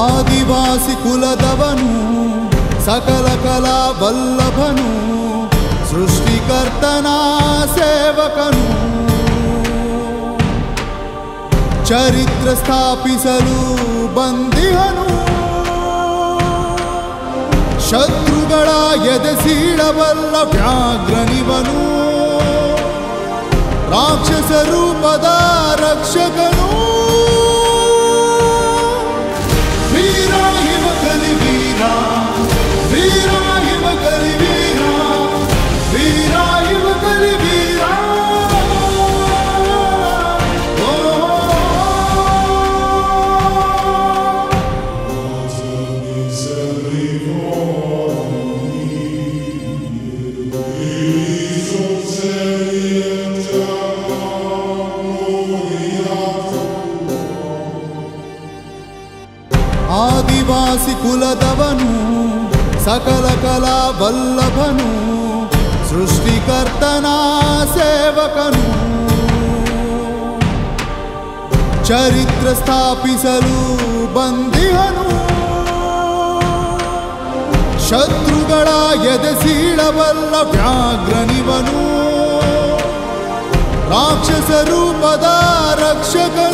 ආදිවාසි කුලදවනූ సకల కళా వల్లభను సృష్టికర్తనా సేవకను ಚರಿತ್ರ ಸ್ಥಾಪಿಸಲು ಬಂದಿಹನು ಶತ್ರುಗಳ ಎದೆಸೀಳಬಲ್ಲ ವ್ಯಾಘ್ರನಿವನು ರಾಕ್ಷಸ ರೂಪದ ರಕ್ಷಕನು ಆದಿವಾಸಿ ಕುಲದವನು ಸಕಲ ಕಲಾ ವಲ್ಲಭನು ಸೃಷ್ಟಿಕರ್ತನ ಸೇವಕನು ಚರಿತ್ರ ಸ್ಥಾಪಿಸಲು ಬಂದಿಹನು ಶತ್ರುಗಳ ಎದೆಸೀಳಬಲ್ಲ ವ್ಯಾಘ್ರನಿವನು ರಾಕ್ಷಸ ರೂಪದ ರಕ್ಷಕನು